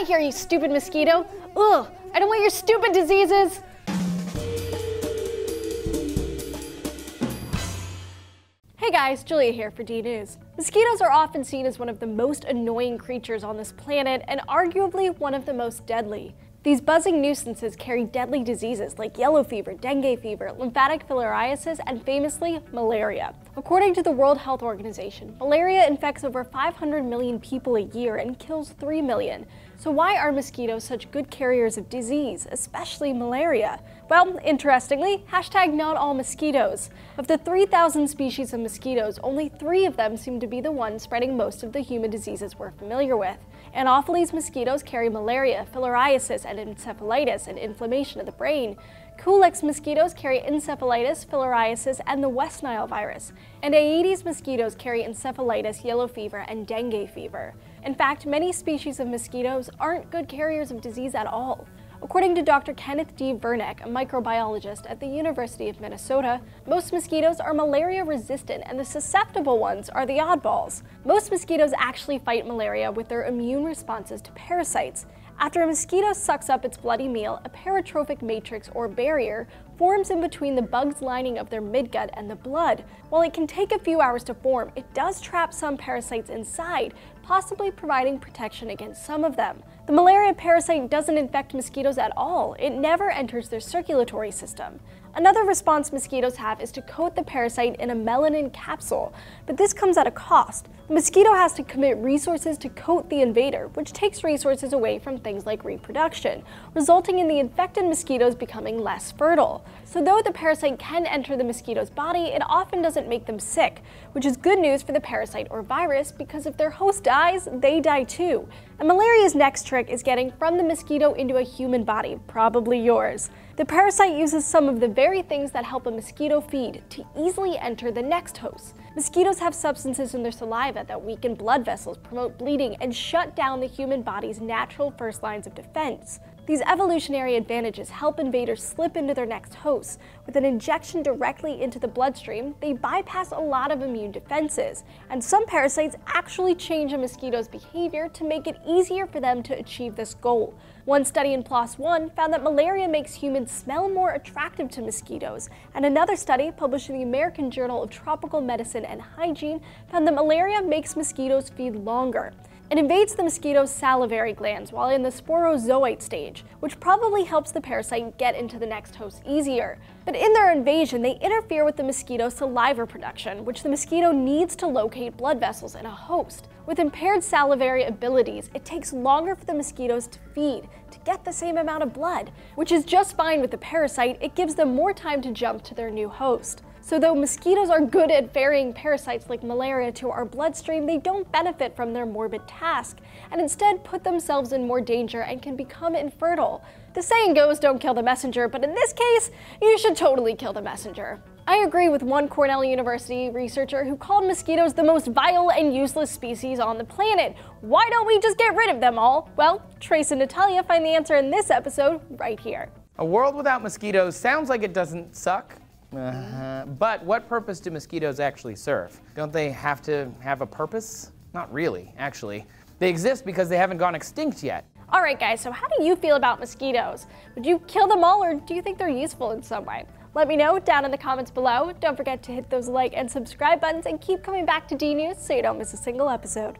out of here, you stupid mosquito. Ugh, I don't want your stupid diseases. Hey guys, Julia here for D News. Mosquitoes are often seen as one of the most annoying creatures on this planet and arguably one of the most deadly. These buzzing nuisances carry deadly diseases like yellow fever, dengue fever, lymphatic filariasis, and famously, malaria. According to the World Health Organization, malaria infects over 500 million people a year and kills 3 million. So why are mosquitoes such good carriers of disease, especially malaria? Well, interestingly, hashtag not all mosquitoes. Of the 3,000 species of mosquitoes, only three of them seem to be the ones spreading most of the human diseases we're familiar with. Anopheles mosquitoes carry malaria, filariasis, and encephalitis, and inflammation of the brain. Culex mosquitoes carry encephalitis, filariasis, and the West Nile virus. And Aedes mosquitoes carry encephalitis, yellow fever, and dengue fever. In fact, many species of mosquitoes aren't good carriers of disease at all. According to Dr. Kenneth D. Vernick, a microbiologist at the University of Minnesota, most mosquitoes are malaria resistant and the susceptible ones are the oddballs. Most mosquitoes actually fight malaria with their immune responses to parasites. After a mosquito sucks up its bloody meal, a peritrophic matrix or barrier forms in between the bug's lining of their midgut and the blood. While it can take a few hours to form, it does trap some parasites inside, possibly providing protection against some of them. The malaria parasite doesn't infect mosquitoes at all. It never enters their circulatory system. Another response mosquitoes have is to coat the parasite in a melanin capsule, but this comes at a cost. The mosquito has to commit resources to coat the invader, which takes resources away from things like reproduction, resulting in the infected mosquitoes becoming less fertile. So though the parasite can enter the mosquito's body, it often doesn't make them sick, which is good news for the parasite or virus because if their host dies, they die too. And malaria's next trick is getting from the mosquito into a human body, probably yours. The parasite uses some of the very things that help a mosquito feed to easily enter the next host. Mosquitoes have substances in their saliva that weaken blood vessels, promote bleeding, and shut down the human body's natural first lines of defense. These evolutionary advantages help invaders slip into their next host. With an injection directly into the bloodstream, they bypass a lot of immune defenses, and some parasites actually change a mosquito's behavior to make it easier for them to achieve this goal. One study in PLOS One found that malaria makes humans smell more attractive to mosquitoes, and another study published in the American Journal of Tropical Medicine and Hygiene found that malaria makes mosquitoes feed longer. It invades the mosquito's salivary glands while in the sporozoite stage, which probably helps the parasite get into the next host easier. But in their invasion, they interfere with the mosquito's saliva production, which the mosquito needs to locate blood vessels in a host. With impaired salivary abilities, it takes longer for the mosquitoes to feed to get the same amount of blood, which is just fine with the parasite, it gives them more time to jump to their new host. So though mosquitoes are good at ferrying parasites like malaria to our bloodstream, they don't benefit from their morbid task, and instead put themselves in more danger and can become infertile. The saying goes, don't kill the messenger, but in this case, you should totally kill the messenger. I agree with one Cornell University researcher who called mosquitoes the most vile and useless species on the planet. Why don't we just get rid of them all? Well, Trace and Natalia find the answer in this episode right here. A world without mosquitoes sounds like it doesn't suck. Uh-huh. But what purpose do mosquitoes actually serve? Don't they have to have a purpose? Not really, actually. They exist because they haven't gone extinct yet. All right, guys, so how do you feel about mosquitoes? Would you kill them all or do you think they're useful in some way? Let me know down in the comments below. Don't forget to hit those like and subscribe buttons and keep coming back to DNews so you don't miss a single episode.